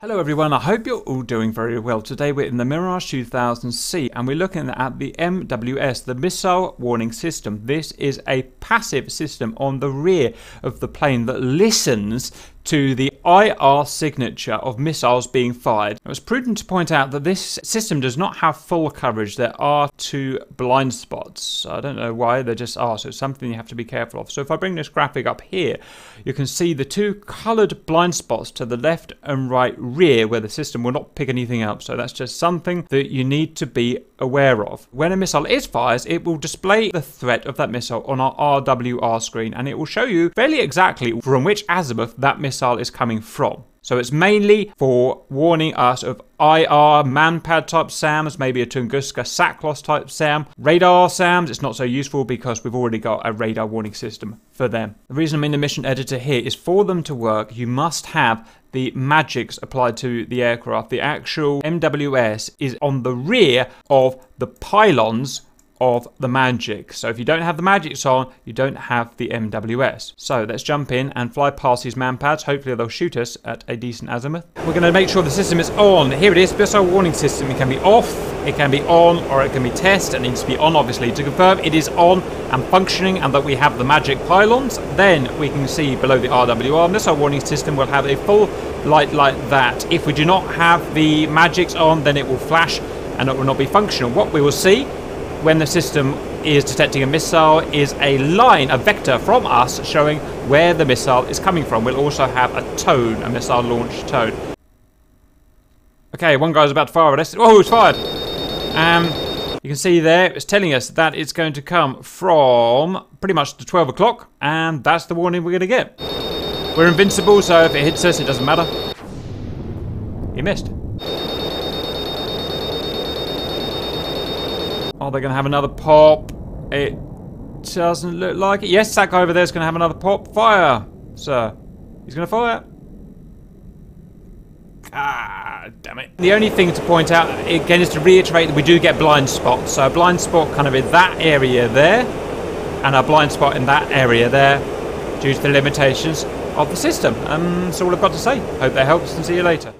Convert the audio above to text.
Hello everyone, I hope you're all doing very well. Today we're in the Mirage 2000C and we're looking at the MWS, the Missile Warning System. This is a passive system on the rear of the plane that listens to the IR signature of missiles being fired. It was prudent to point out that this system does not have full coverage. There are two blind spots. I don't know why, there just are, so it's something you have to be careful of. So if I bring this graphic up here, you can see the two coloured blind spots to the left and right rear where the system will not pick anything up. So that's just something that you need to be aware of. When a missile is fired, it will display the threat of that missile on our RWR screen and it will show you fairly exactly from which azimuth that missile is coming from. So it's mainly for warning us of IR manpad type SAMs, maybe a Tunguska SACLOS type SAM. Radar SAMs, it's not so useful because we've already got a radar warning system for them. The reason I'm in the mission editor here is for them to work, you must have the magics applied to the aircraft. The actual MWS is on the rear of the pylons of the magic. So if you don't have the magics on, you don't have the MWS. So let's jump in and fly past these man pads. Hopefully they'll shoot us at a decent azimuth. We're going to make sure the system is on. Here it is, missile warning system. It can be off, it can be on, or it can be test. It needs to be on, obviously. To confirm it is on and functioning and that we have the magic pylons, then we can see below the RWR missile warning system will have a full light like that. If we do not have the magics on, then it will flash and it will not be functional. What we will see when the system is detecting a missile is a line, a vector from us showing where the missile is coming from. We'll also have a tone, a missile launch tone. Okay, one guy's about to fire at us. Oh, it's fired! Um, you can see there, it's telling us that it's going to come from pretty much the 12 o'clock, and that's the warning we're going to get. We're invincible, so if it hits us, it doesn't matter. He missed. Are they going to have another pop? It doesn't look like it. Yes, that guy over there is going to have another pop. Fire, sir. He's going to fire. Ah, damn it. The only thing to point out, again, is to reiterate that we do get blind spots. So a blind spot kind of in that area there, and a blind spot in that area there, due to the limitations of the system. Um, that's all I've got to say. Hope that helps, and see you later.